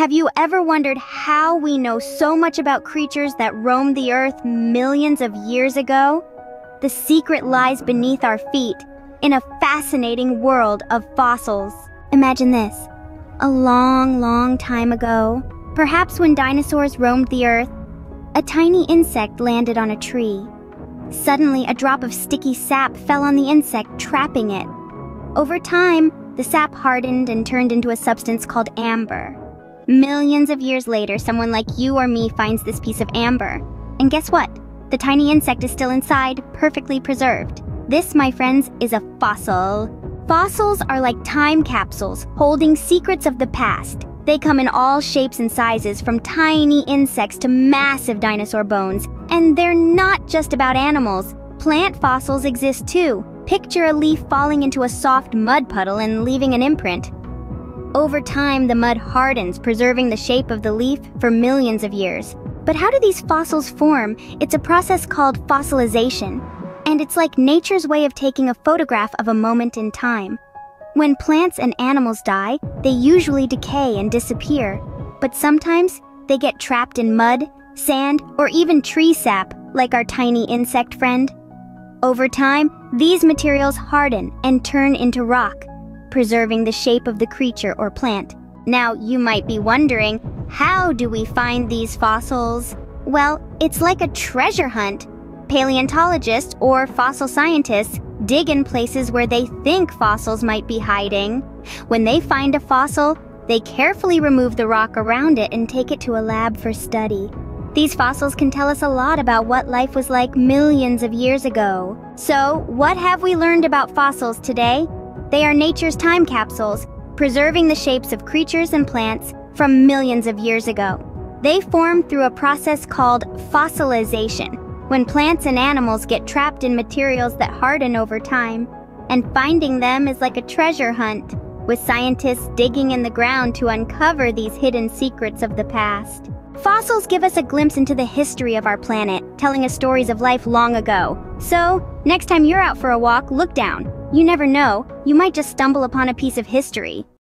Have you ever wondered how we know so much about creatures that roamed the earth millions of years ago? The secret lies beneath our feet, in a fascinating world of fossils. Imagine this. A long, long time ago, perhaps when dinosaurs roamed the earth, a tiny insect landed on a tree. Suddenly, a drop of sticky sap fell on the insect, trapping it. Over time, the sap hardened and turned into a substance called amber. Millions of years later, someone like you or me finds this piece of amber. And guess what? The tiny insect is still inside, perfectly preserved. This, my friends, is a fossil. Fossils are like time capsules, holding secrets of the past. They come in all shapes and sizes, from tiny insects to massive dinosaur bones. And they're not just about animals. Plant fossils exist too. Picture a leaf falling into a soft mud puddle and leaving an imprint. Over time, the mud hardens, preserving the shape of the leaf for millions of years. But how do these fossils form? It's a process called fossilization. And it's like nature's way of taking a photograph of a moment in time. When plants and animals die, they usually decay and disappear. But sometimes, they get trapped in mud, sand, or even tree sap, like our tiny insect friend. Over time, these materials harden and turn into rock, preserving the shape of the creature or plant. Now, you might be wondering, how do we find these fossils? Well, it's like a treasure hunt. Paleontologists or fossil scientists dig in places where they think fossils might be hiding. When they find a fossil, they carefully remove the rock around it and take it to a lab for study. These fossils can tell us a lot about what life was like millions of years ago. So, what have we learned about fossils today? They are nature's time capsules, preserving the shapes of creatures and plants from millions of years ago. They form through a process called fossilization, when plants and animals get trapped in materials that harden over time. And finding them is like a treasure hunt, with scientists digging in the ground to uncover these hidden secrets of the past. Fossils give us a glimpse into the history of our planet, telling us stories of life long ago. So, next time you're out for a walk, look down. You never know, you might just stumble upon a piece of history.